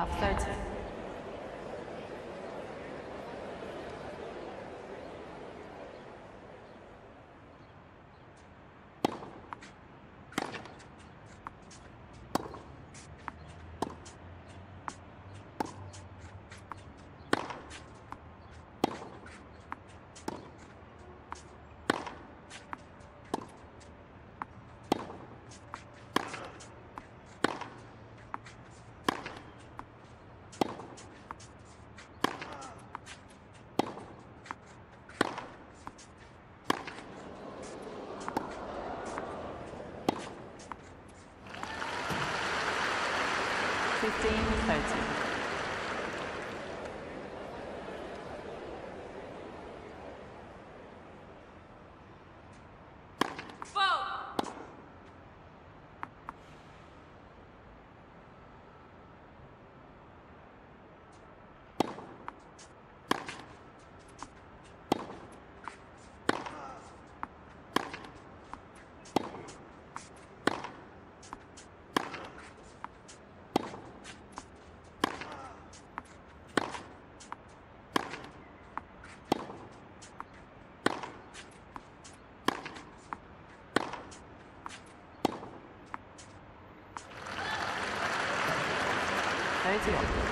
Love 30. Thirty. Thirty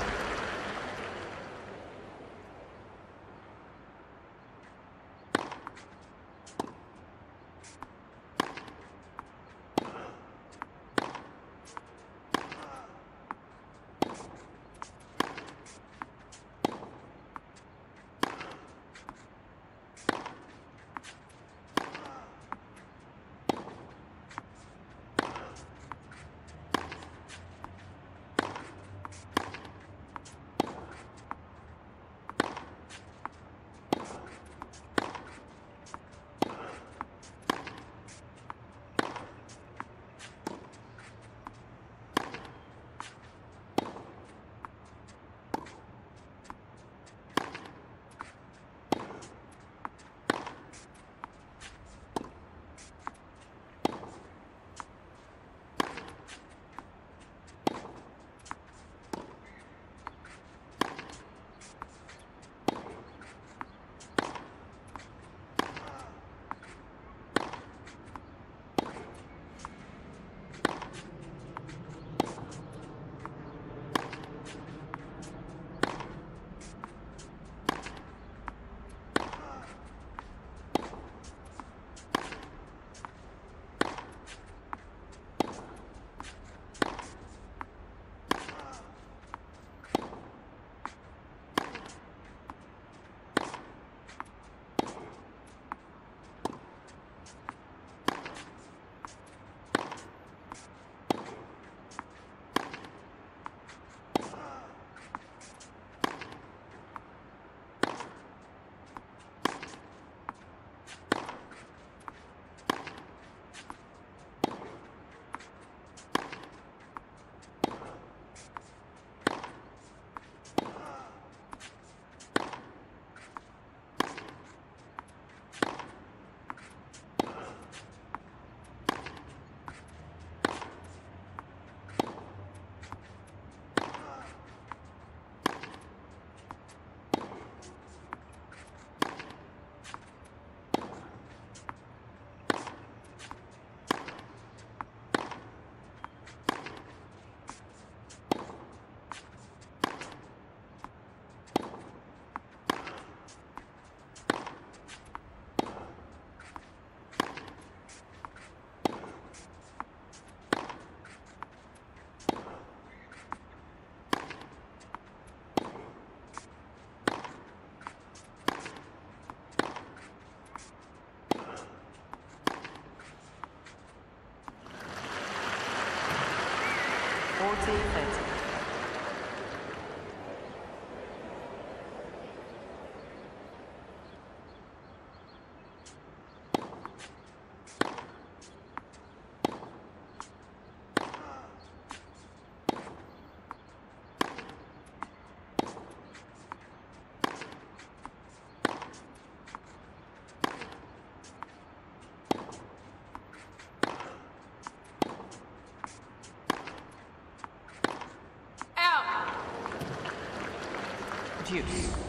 season. One.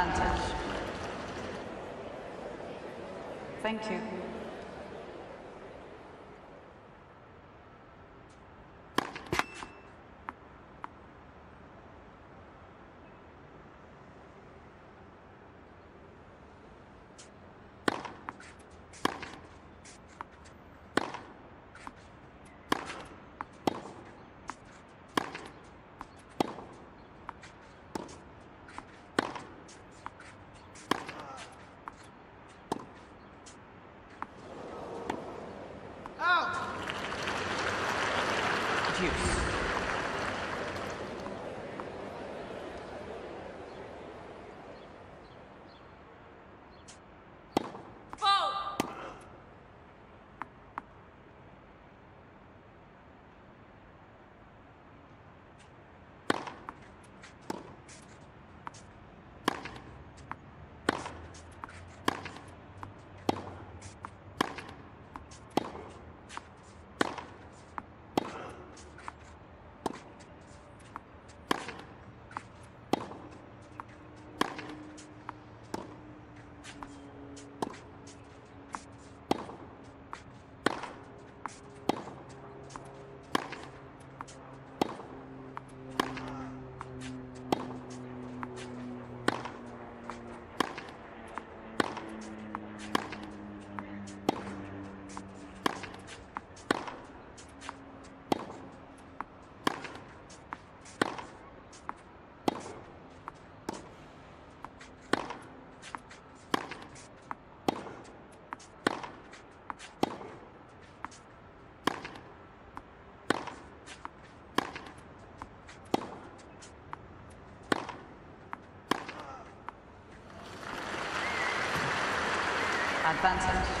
Advantage. Thank you. Advantage.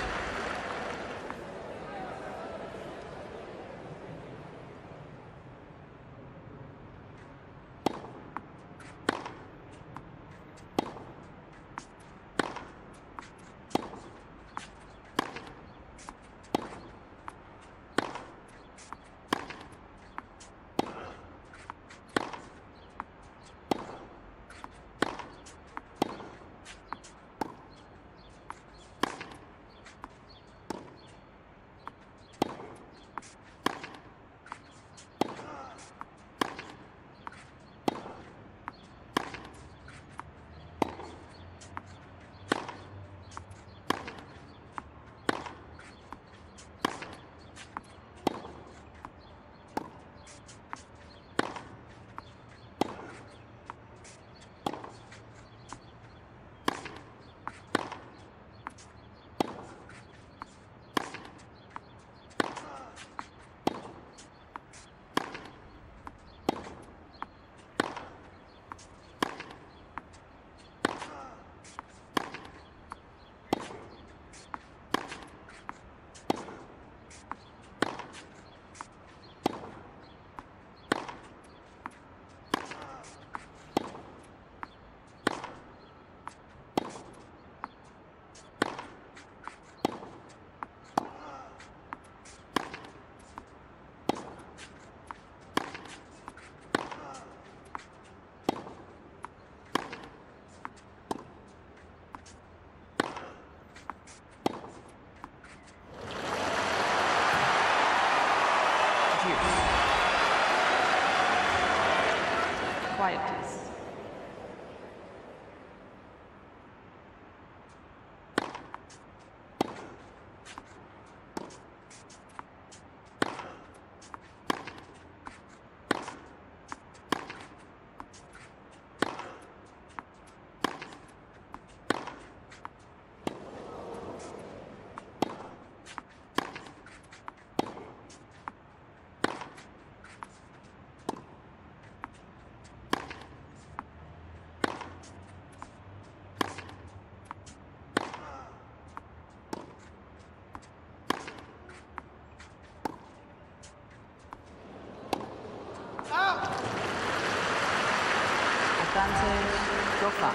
Sánchez Roja.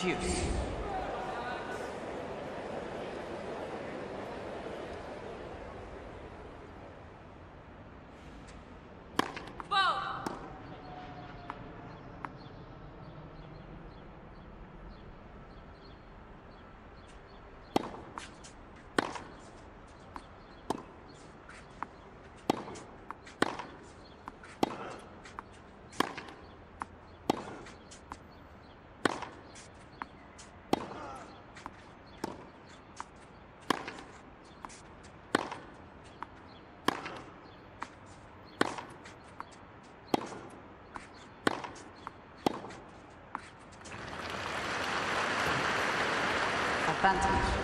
Deuce. Advantage.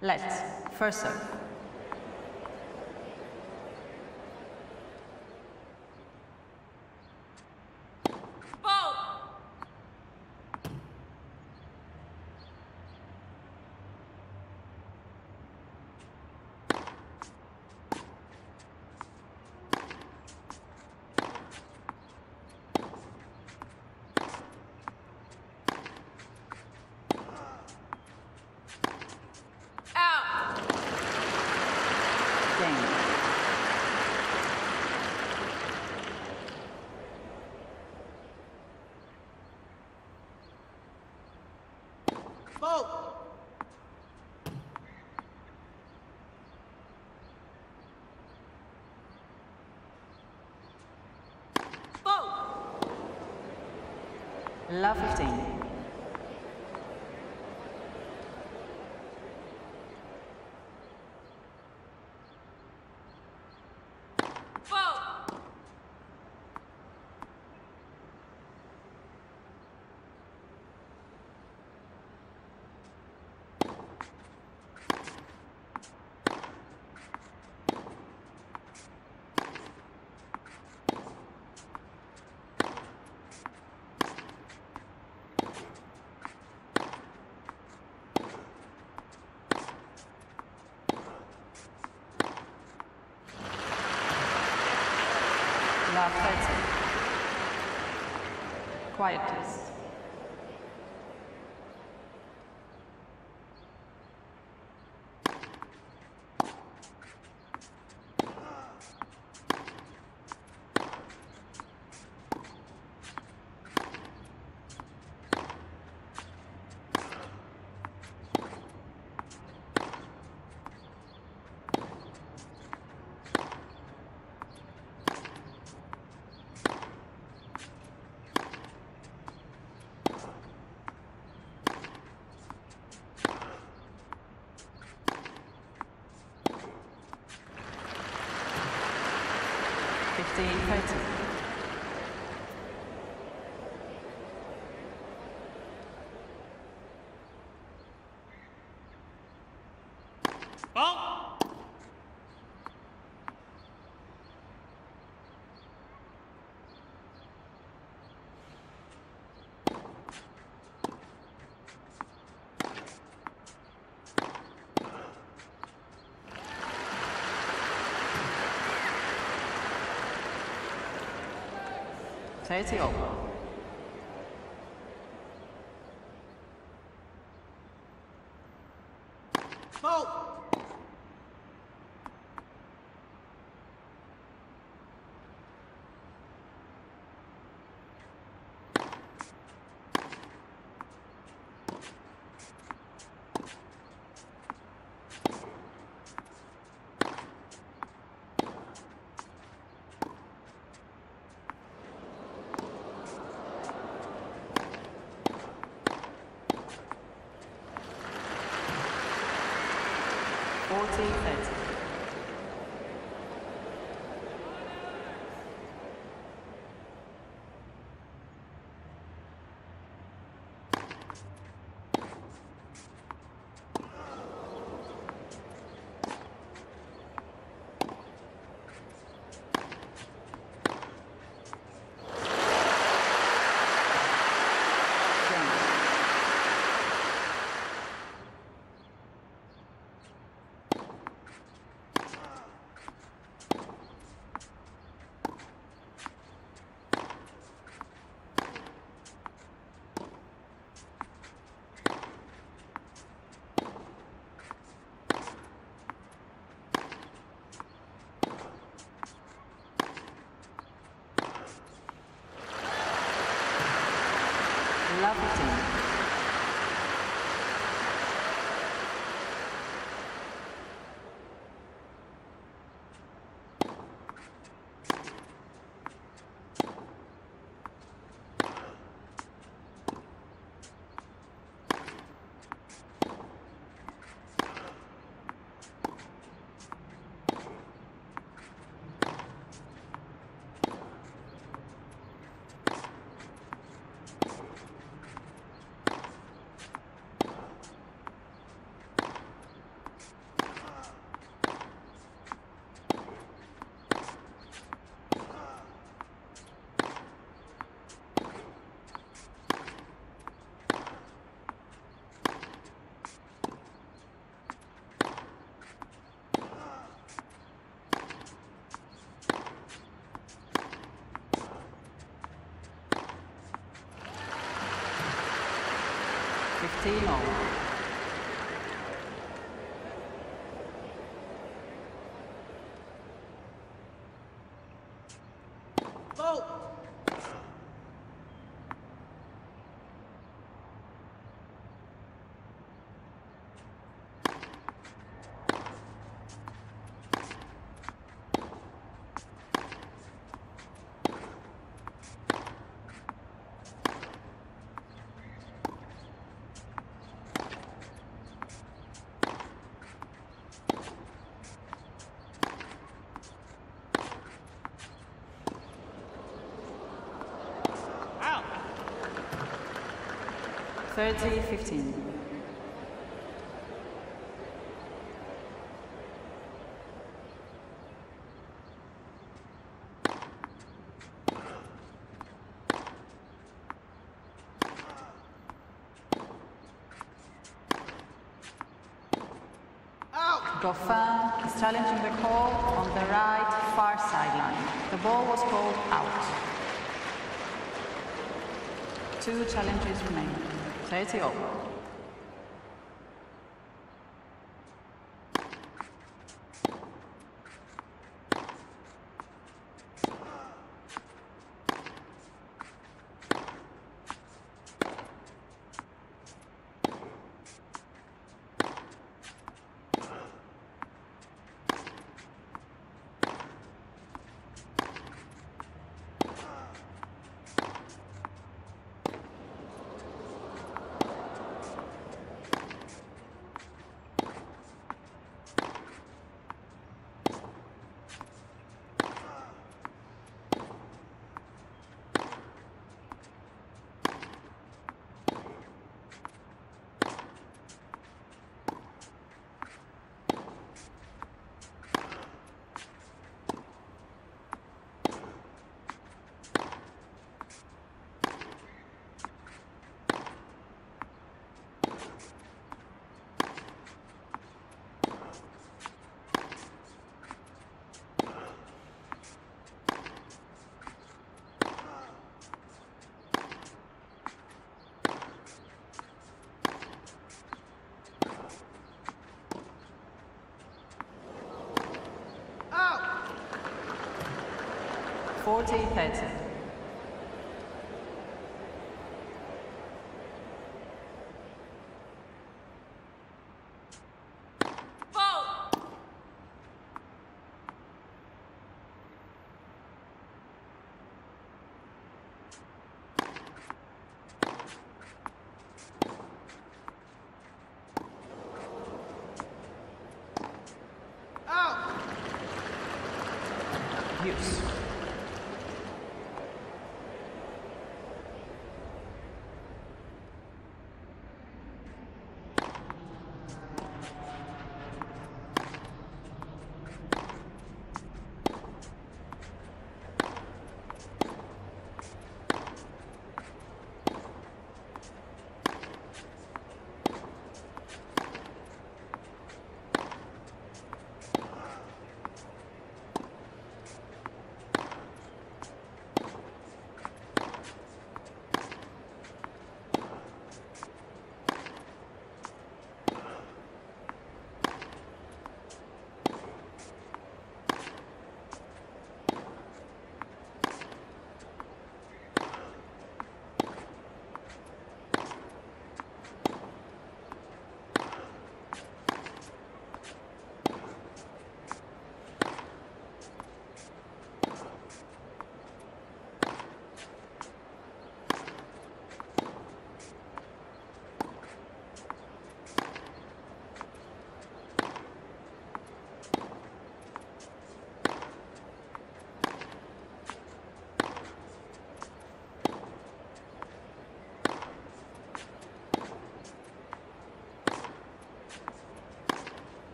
Let. First serve. Love 15. quietness. Quietus. Fifteen thirty. Thirty over. Fifteen all. 30 15. Goffin is challenging the call on the right far sideline. The ball was called out. Two challenges remain. 30 all. 40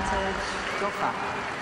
Advantage, Goffin. Bolt!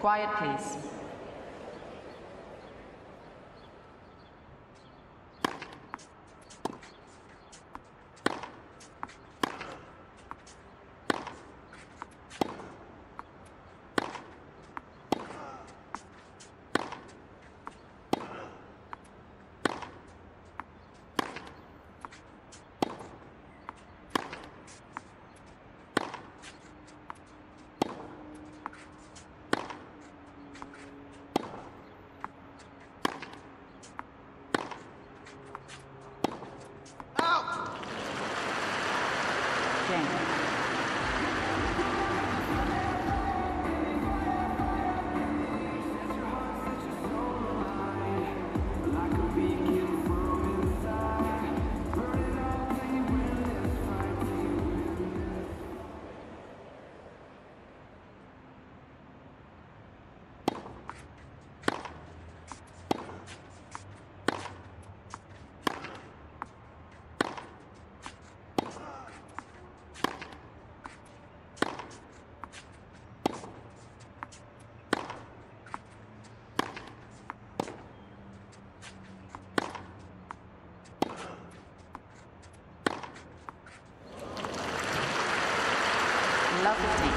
Quiet, please. Out! Game. 15.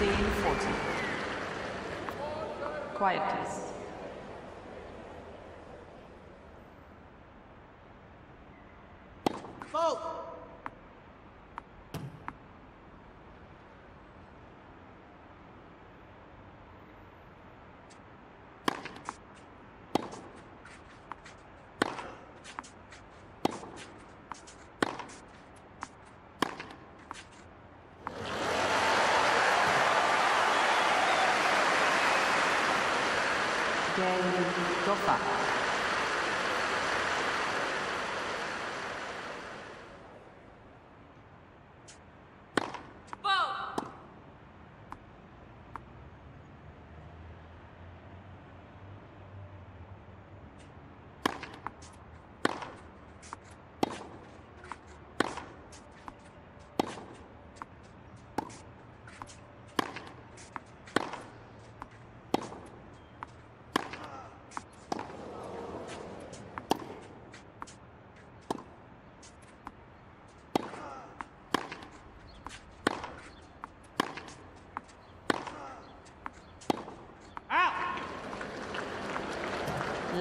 1640. Quiet, please. Vote! Game. Goffin.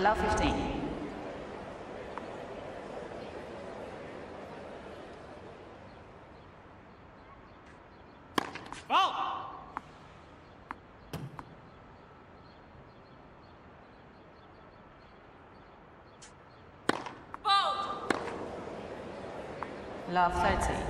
Love 15. Foul! Love 30.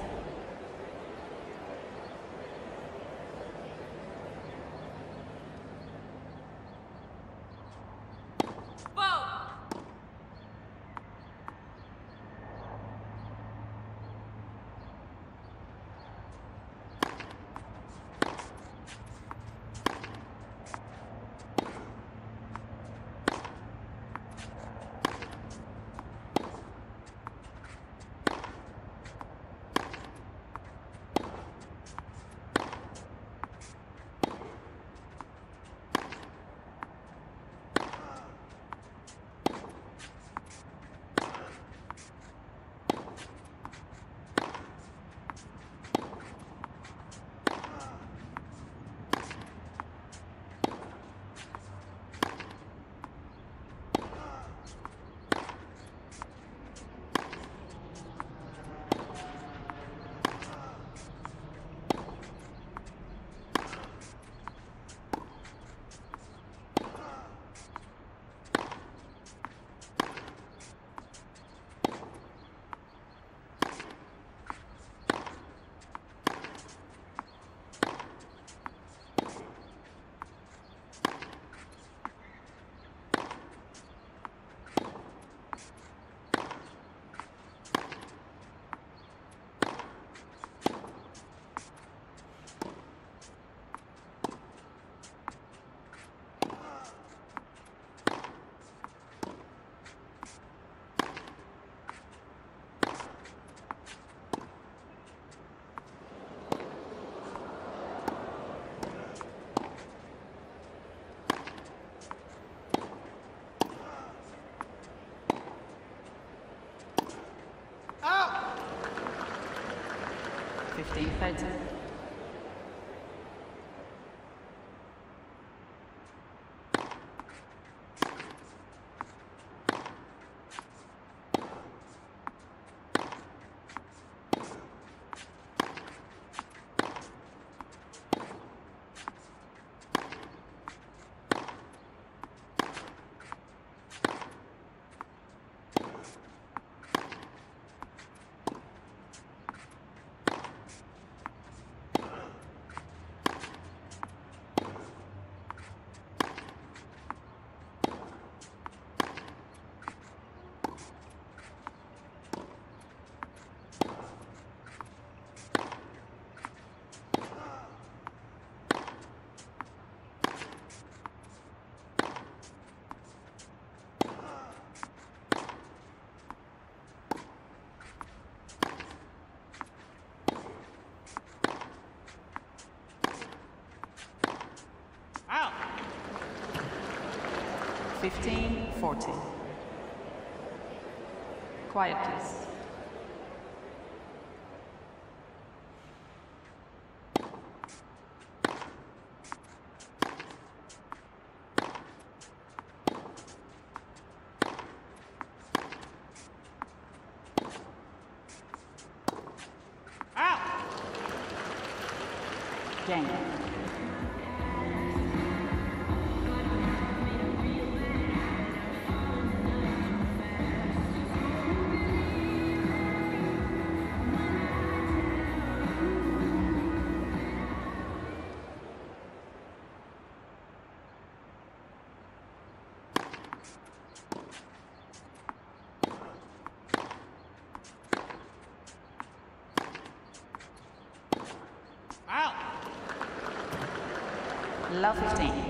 15 40. Quiet, please. Love 15.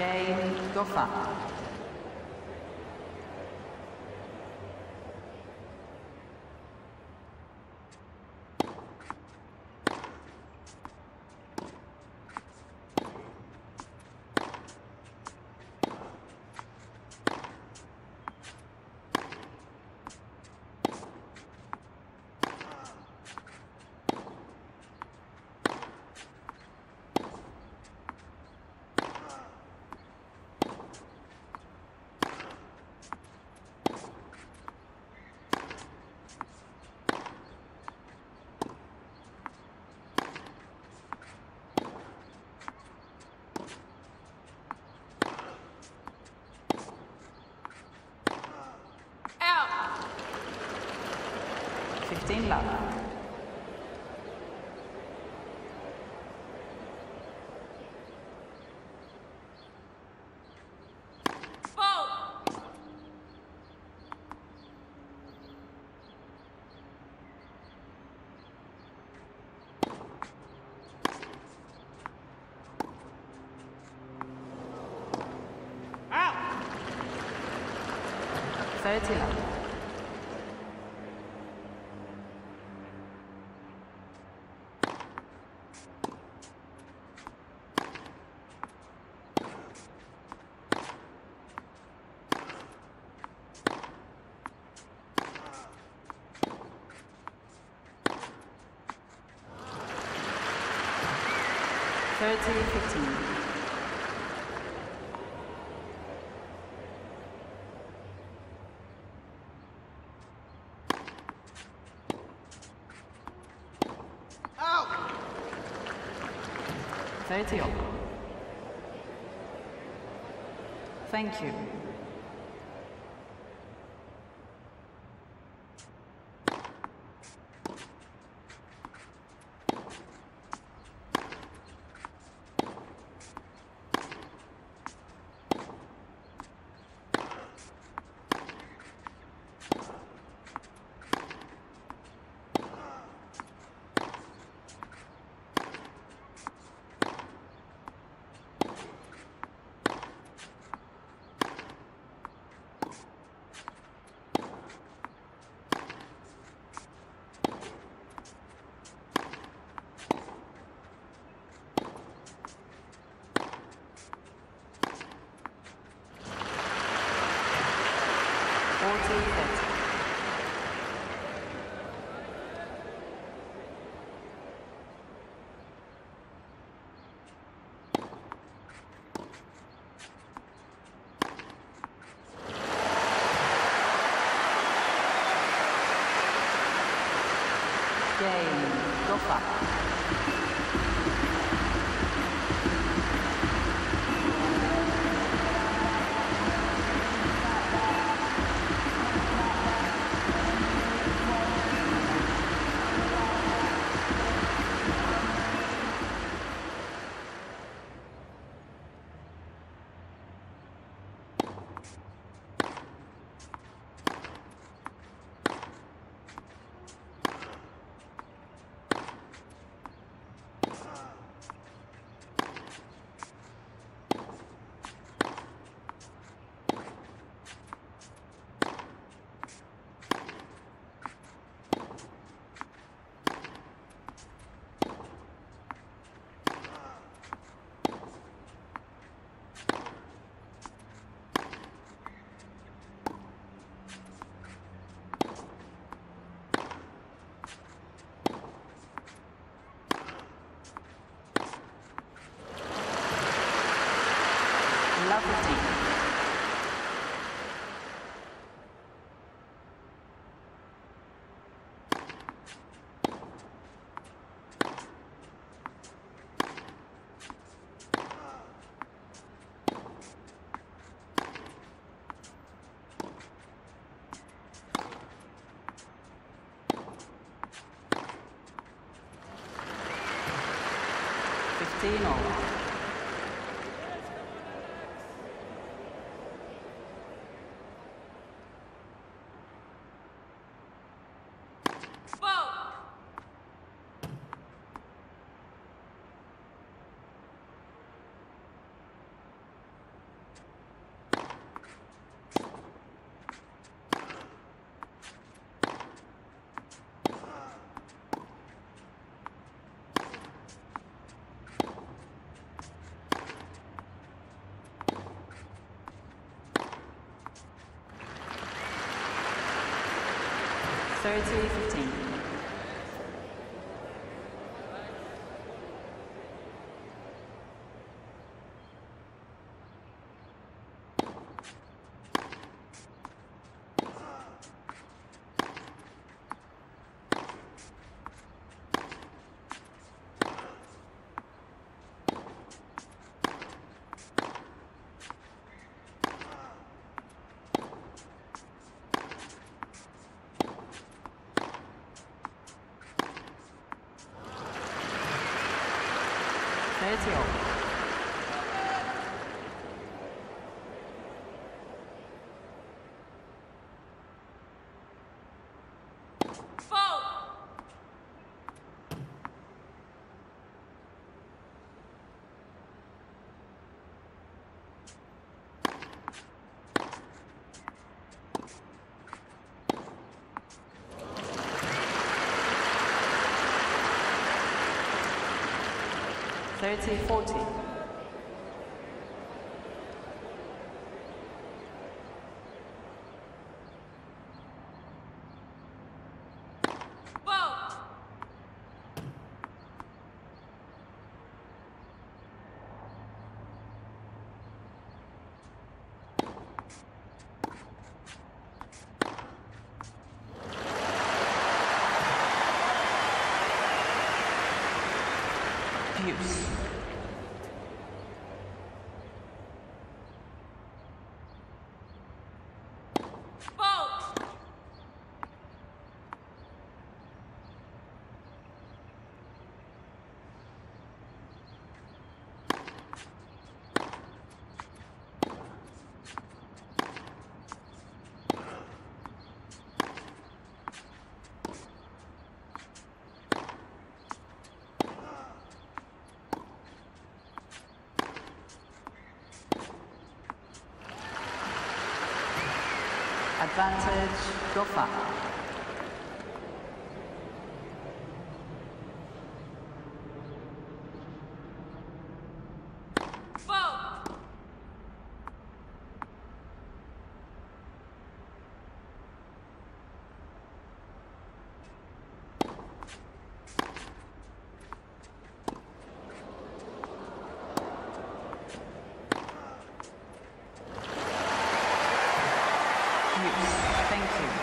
Game Goffin. sinh lặng Out. 在一起了。30 15. Thank you. Game Goffin. 30, 15. 九。30, 40. Advantage Goffin. Vote. Deuce. Thank you.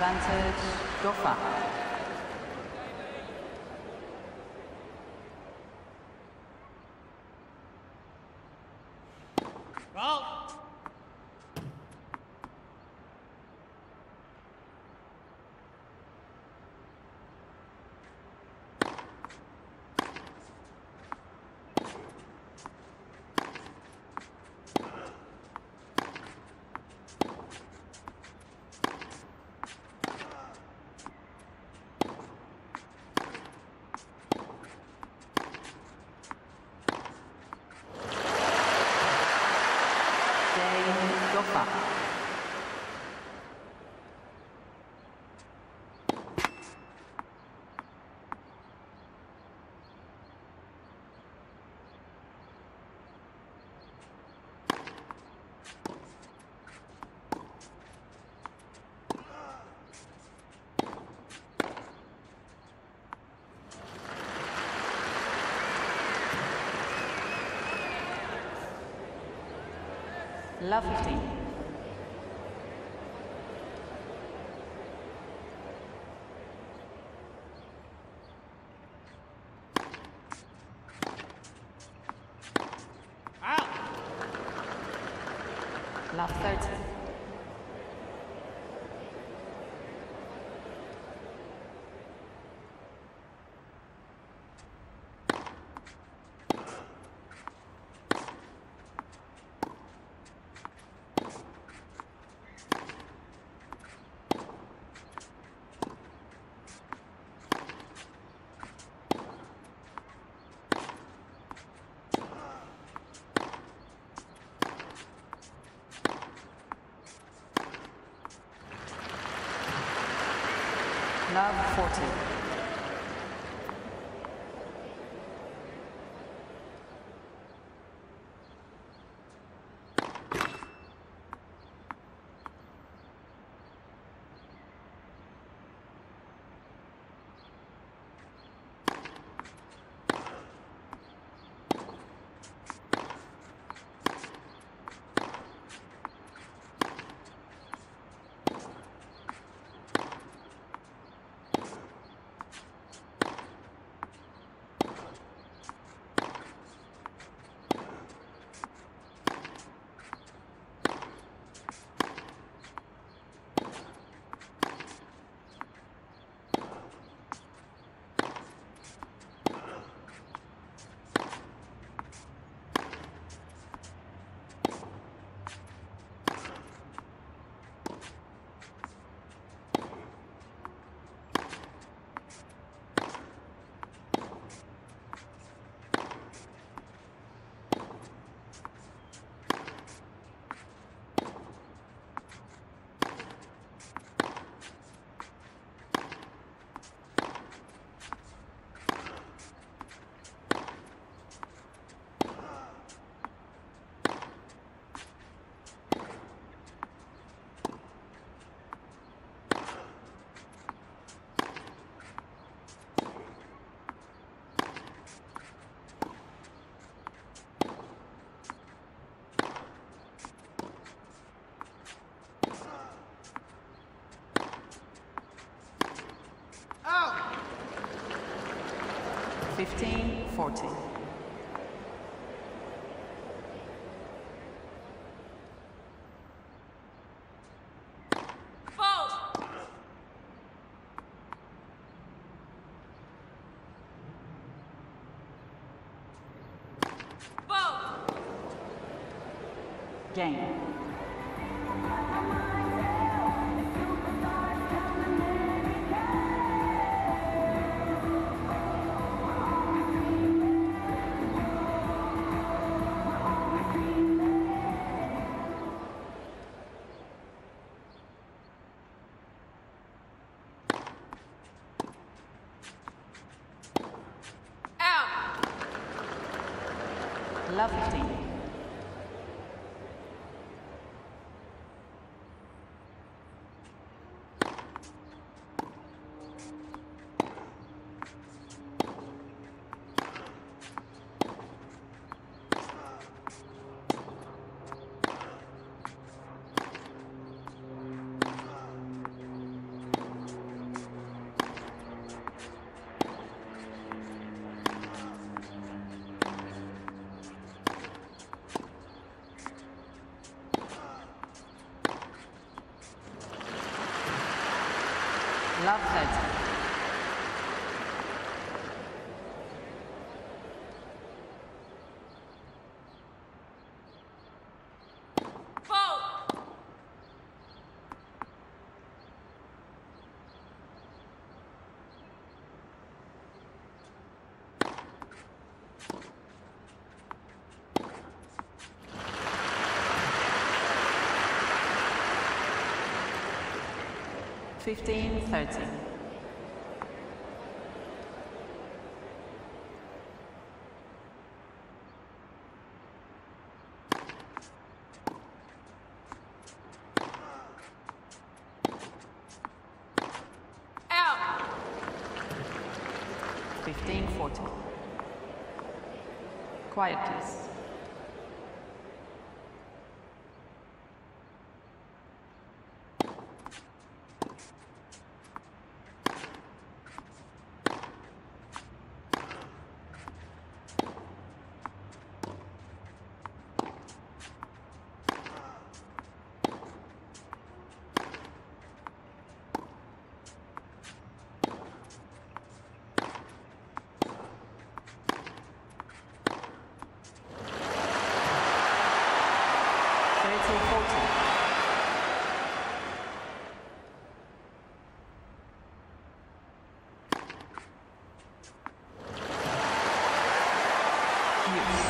Advantage Goffin. Vote. Jane Goffin. Love 15. Out! Love 30. Love 40. Out! 15, 40. Fault. Fault. Game. Love 15. 15 30. Out. 15 40. Quiet, please. Thirty forty. Use.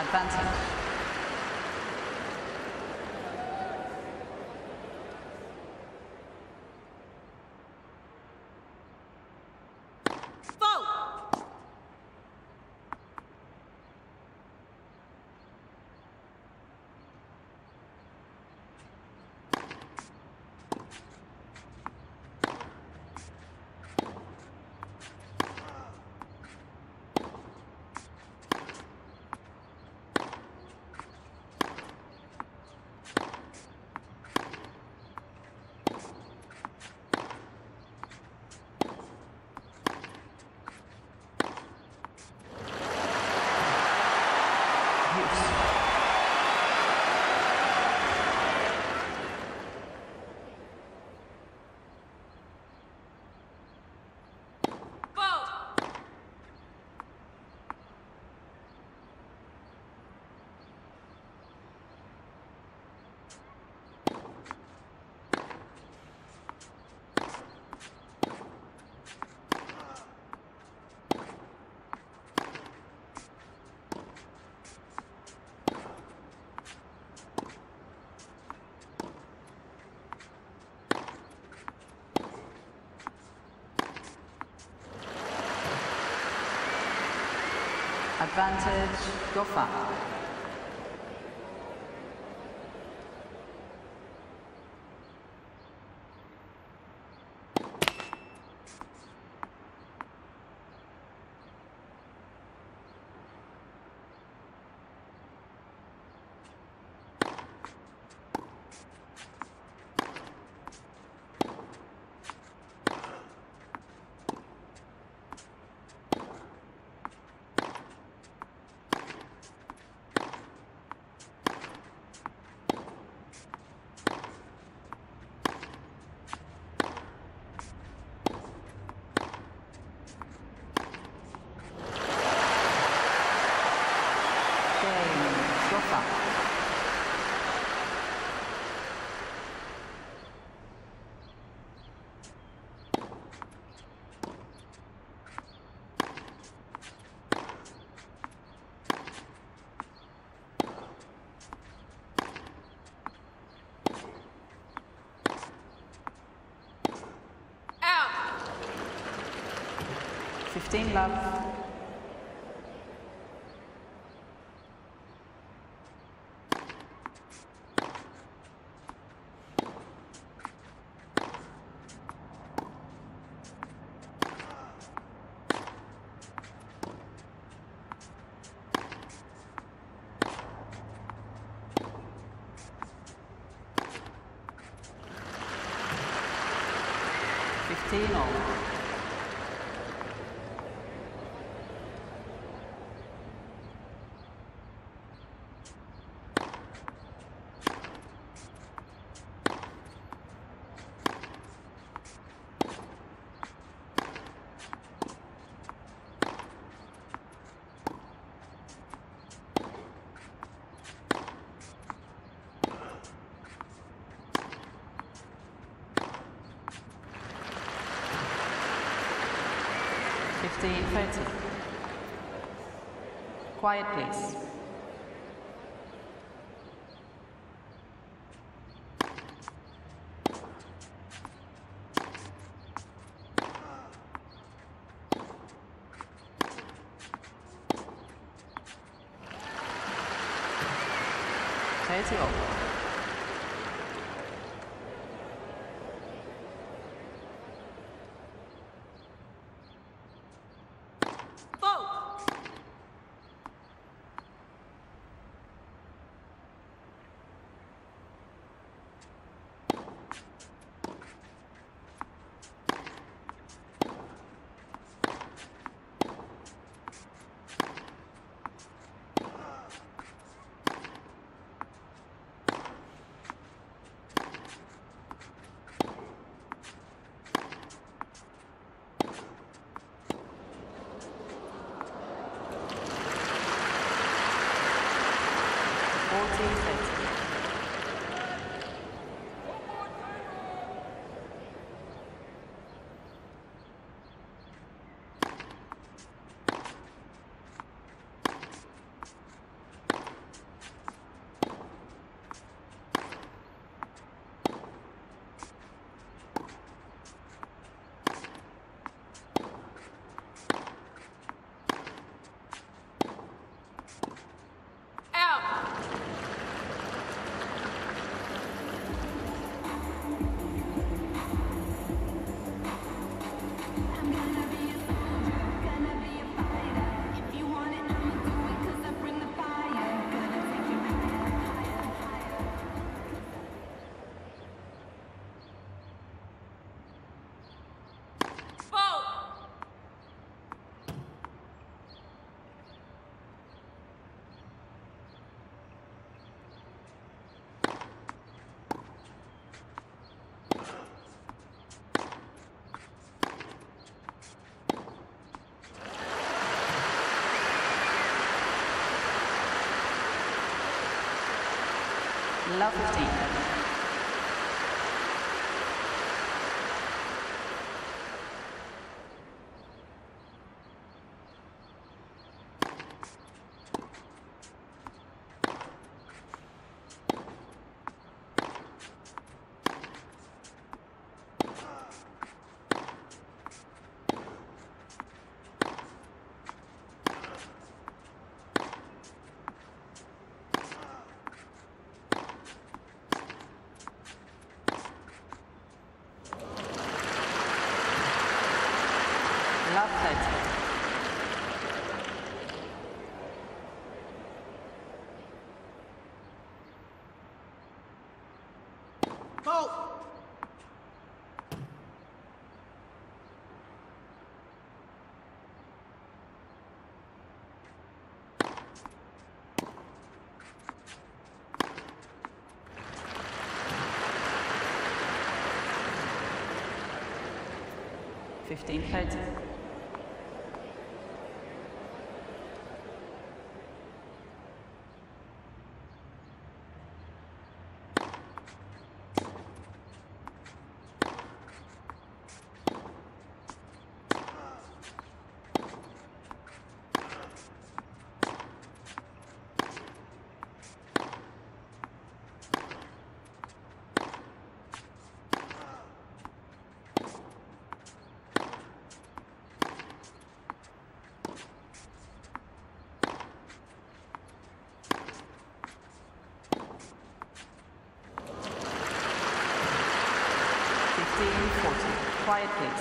Advancing. Vote. Use. Vote. Advantage. Goffin. Game. Go far. Out. 15 love. 30. Quiet, please. Love 15. 1530. Forty.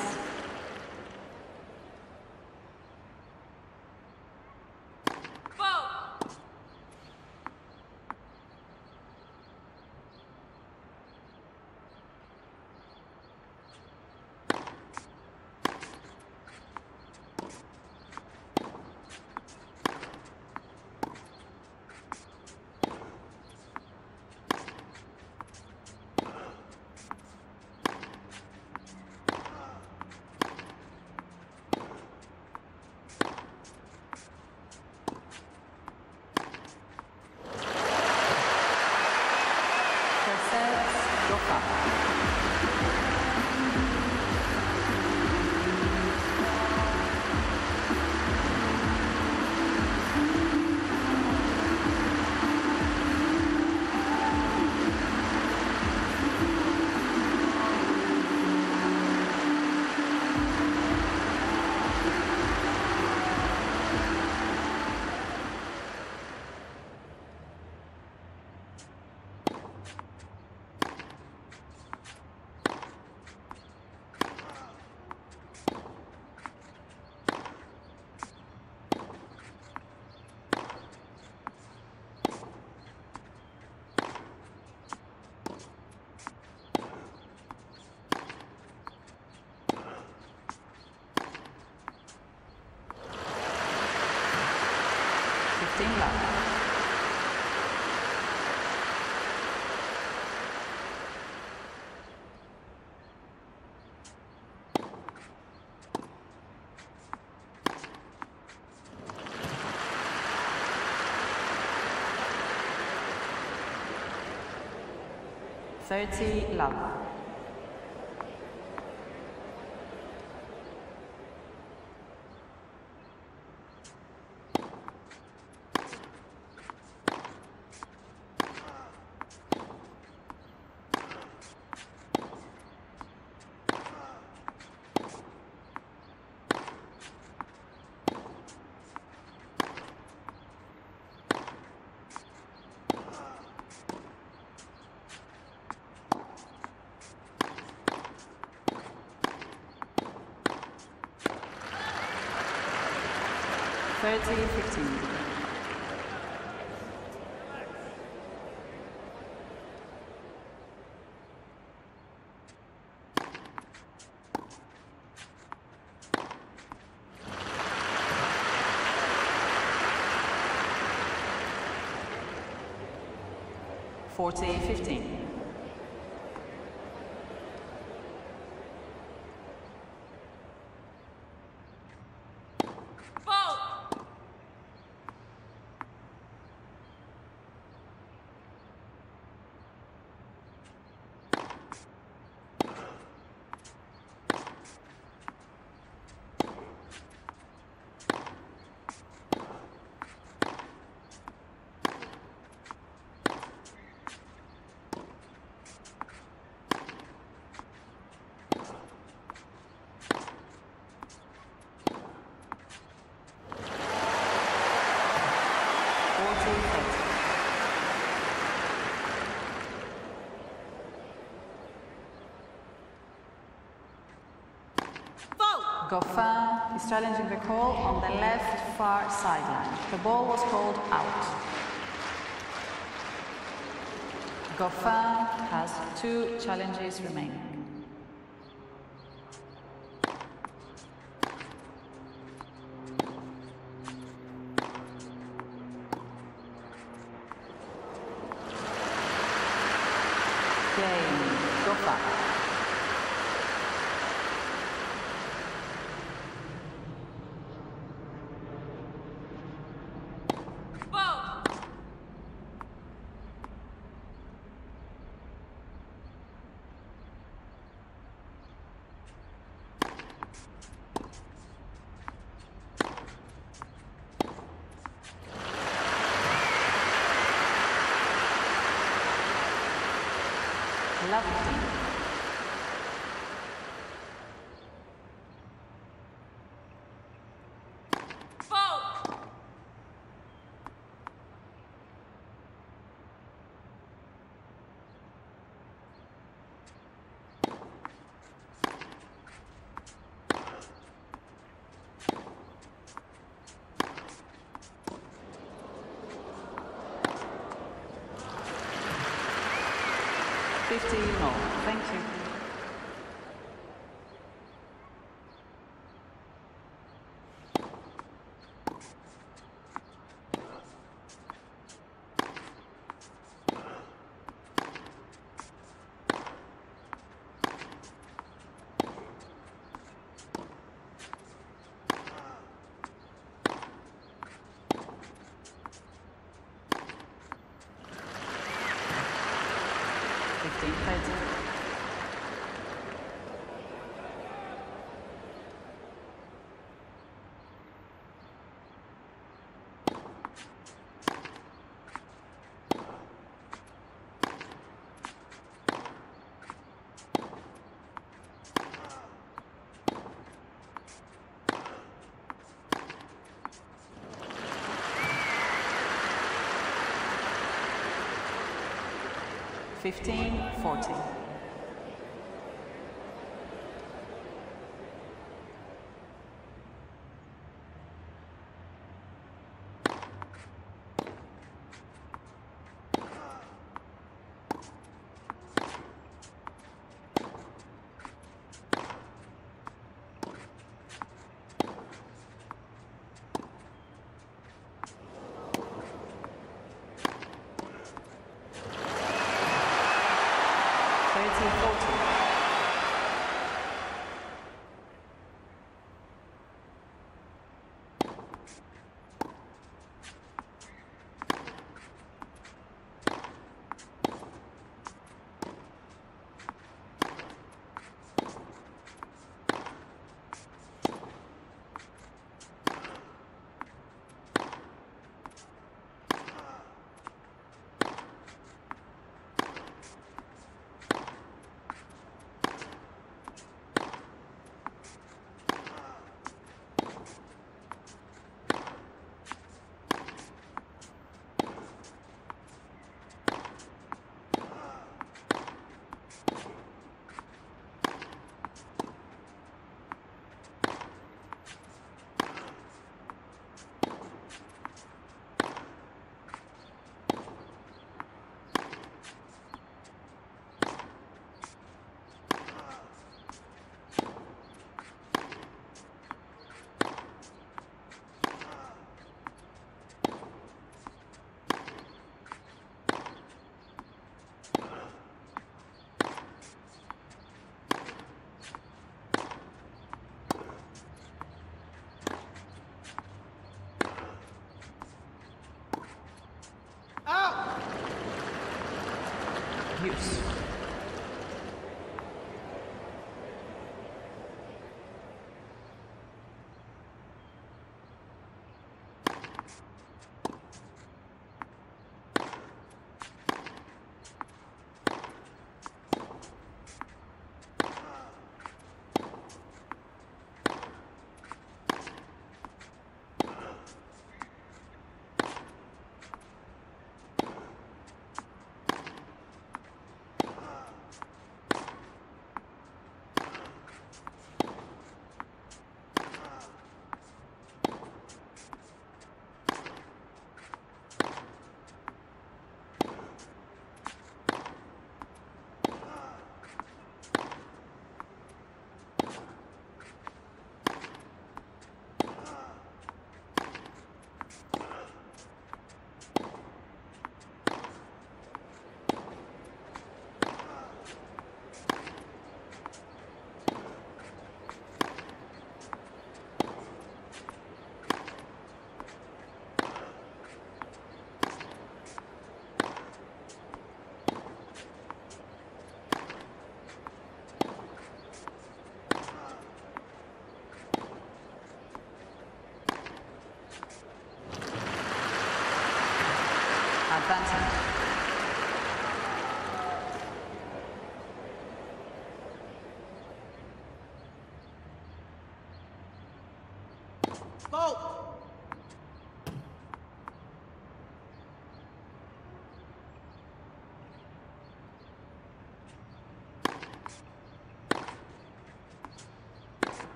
30, love. Thirty fifteen. Forty fifteen. Fault. Forty thirty. Fault. Goffin is challenging the call on the left far sideline. The ball was called out. Goffin has two challenges remaining. 15, 14. Use.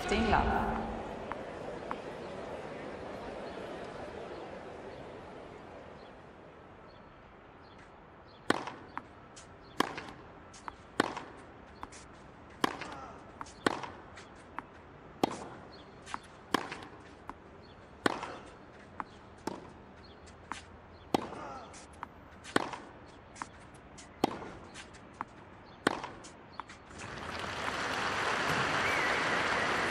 Fifteen love.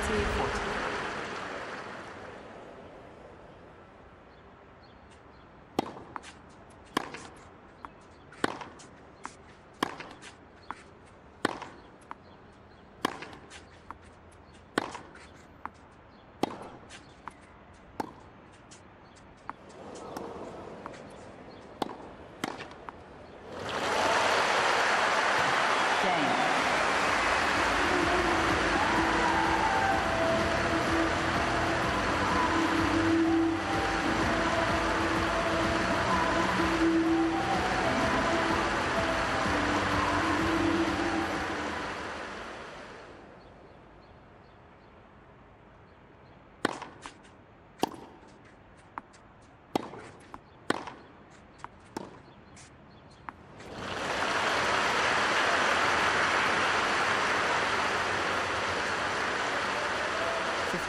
Thirty, forty. Game.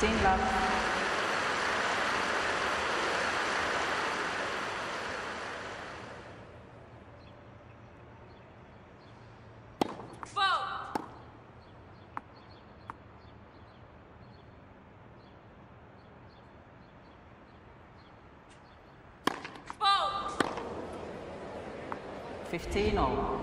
Fifteen love. Vote. Vote. Fifteen all.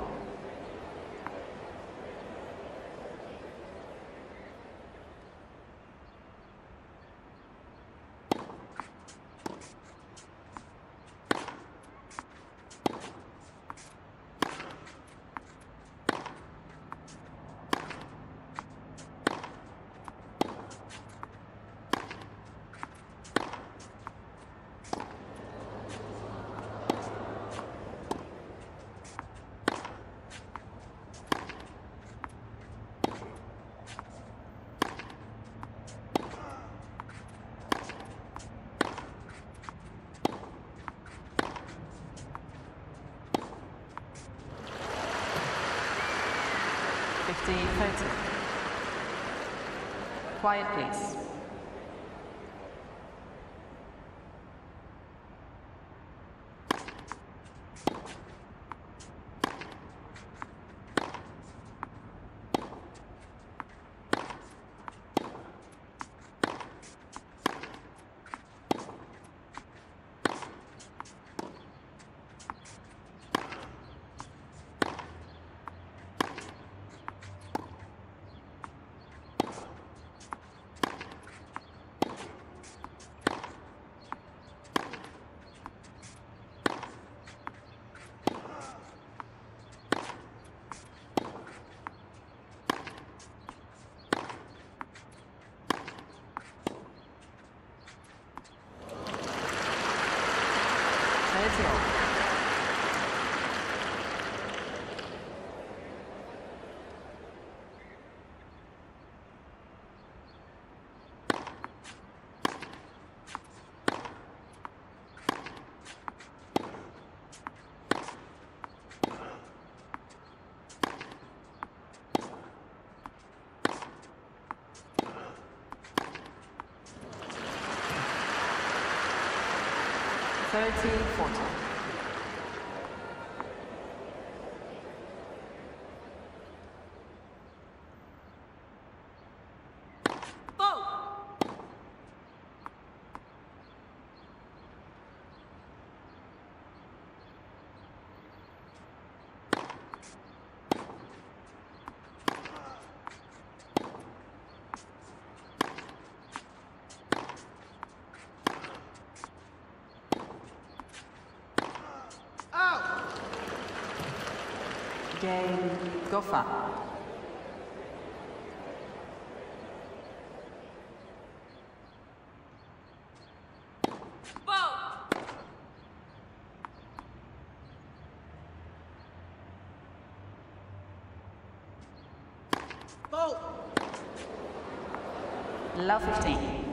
Fifteen thirty. Quiet, please. 30, 40. Game, Goffin. Vote. Vote! Love 15.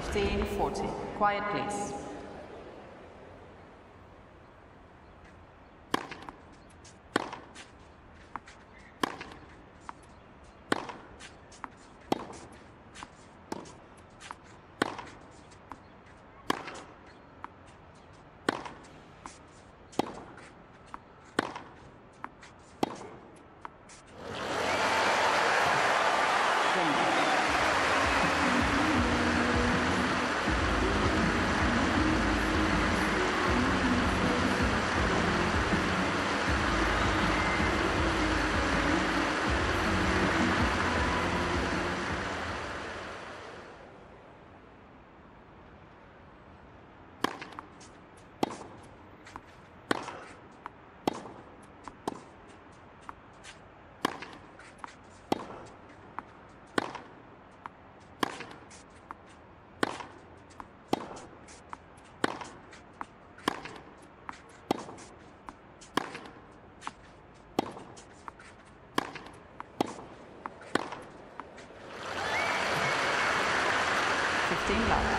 15 40. Quiet, please. Game.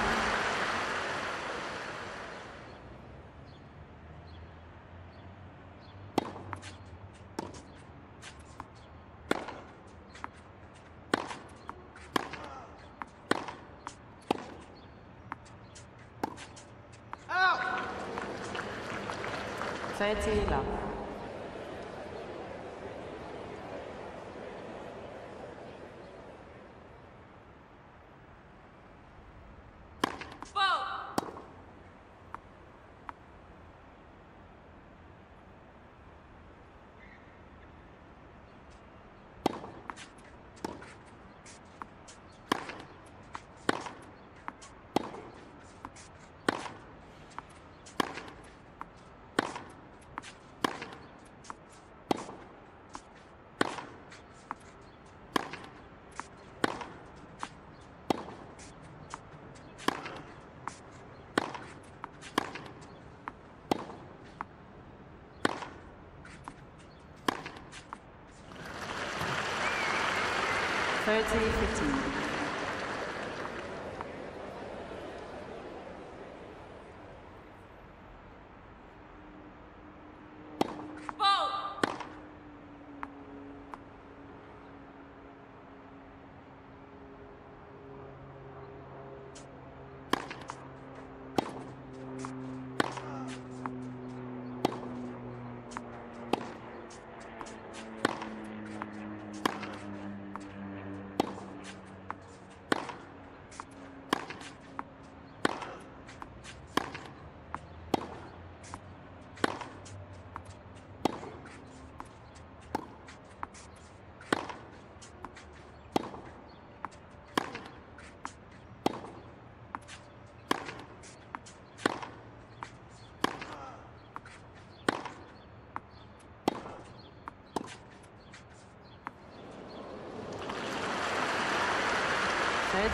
30 love. 30, 15.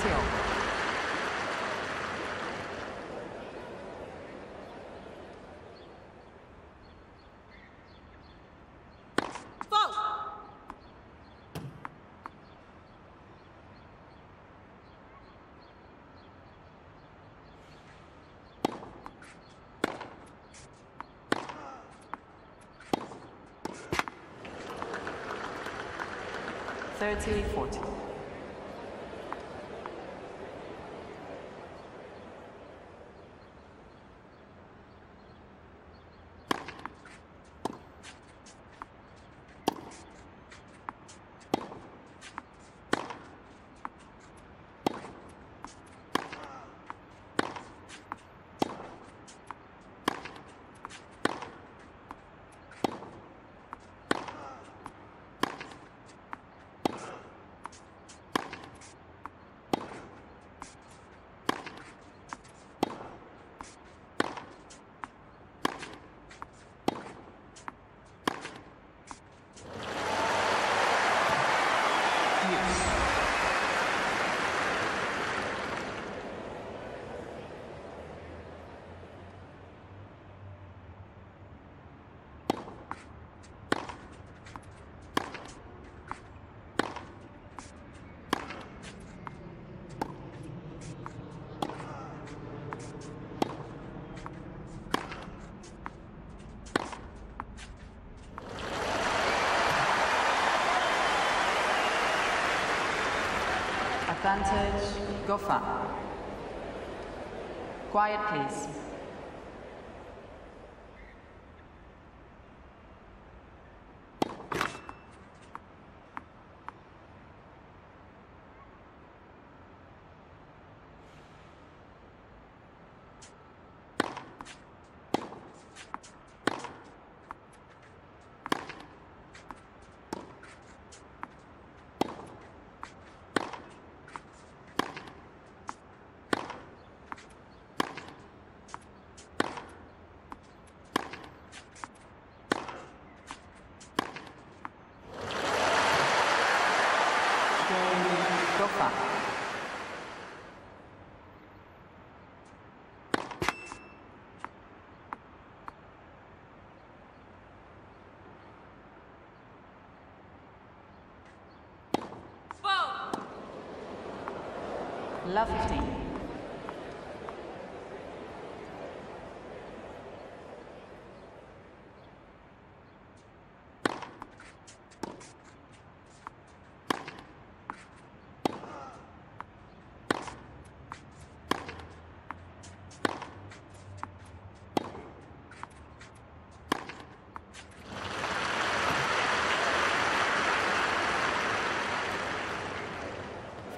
Foul. Thirty forty. Advantage, Goffin. Quiet, please. Foul. Love 15.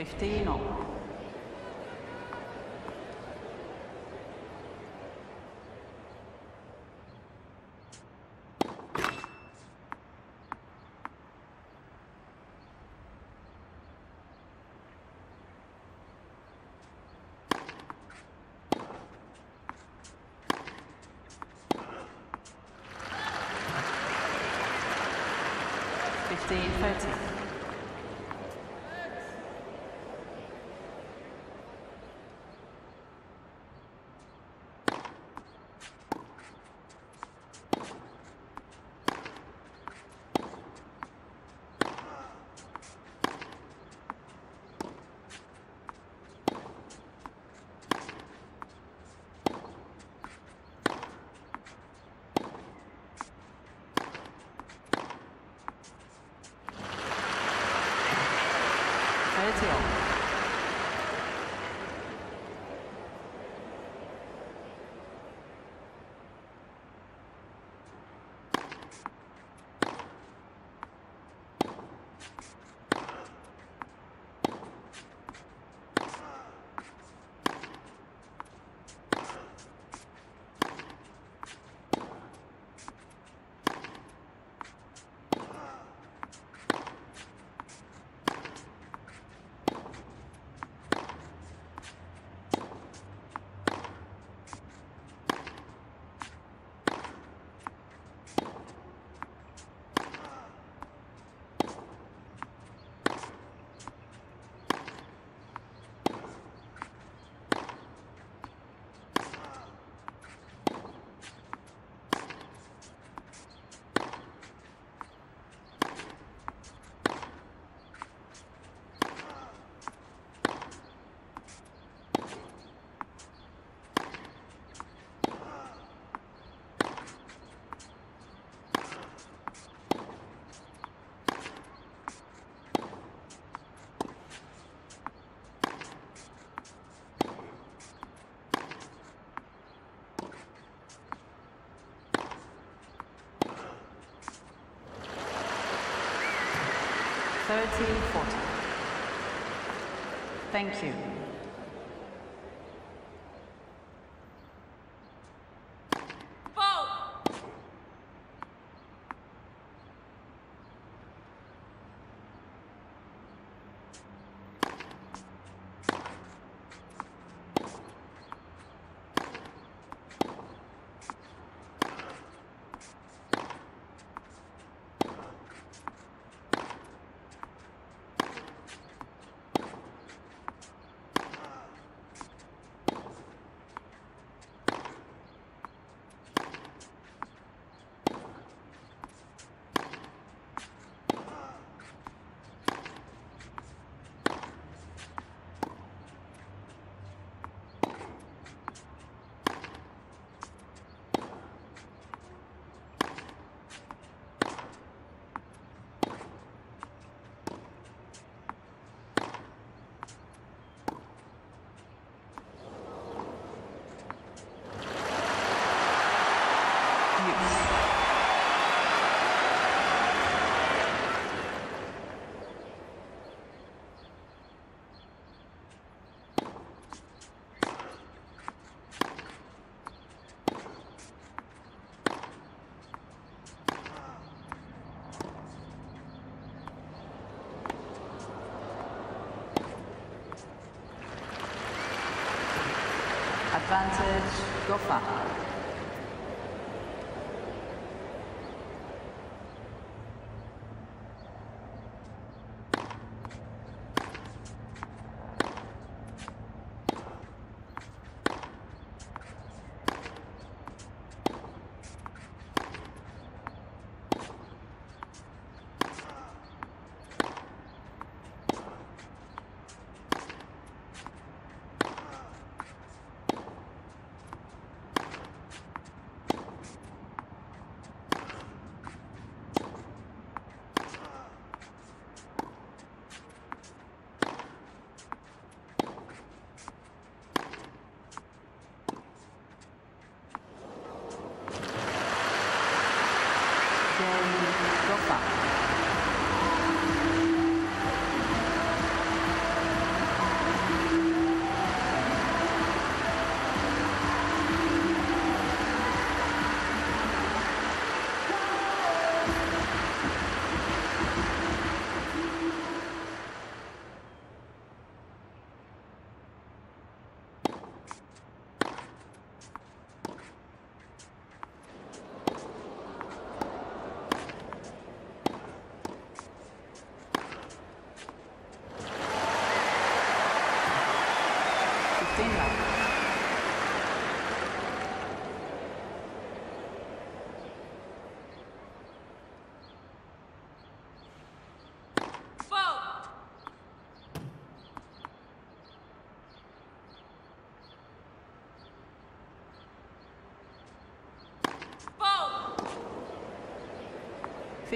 15 all. Fifteen. Thirty 30, Thank you. 25 gefahren.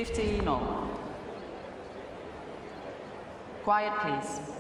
50 all. Quiet, please.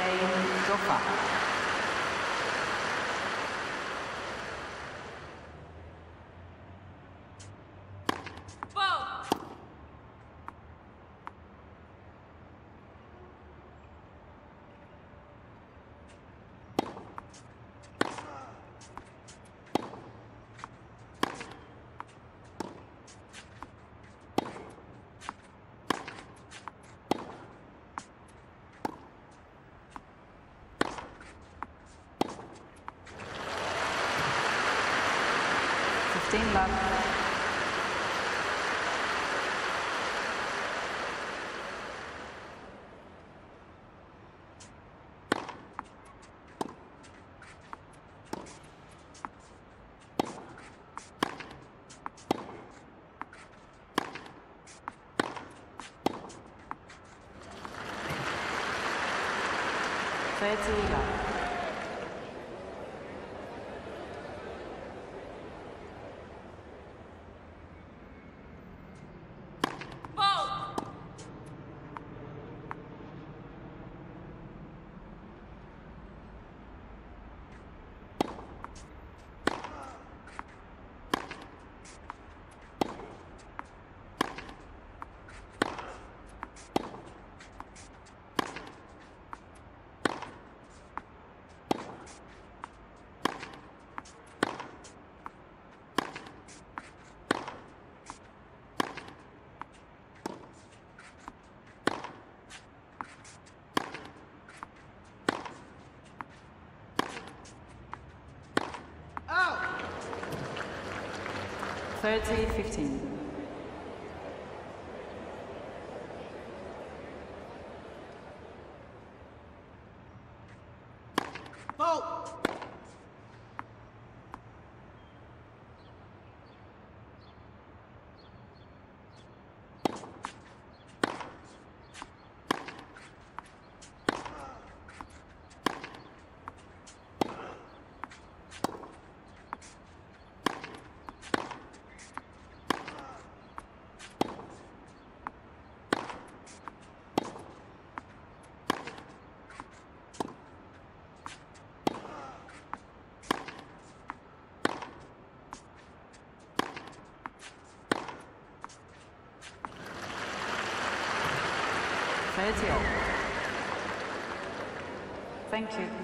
Game, Goffin. Foul. Fifteen love. Thirty love. Foul. 30, 15. 30 all. Thank you.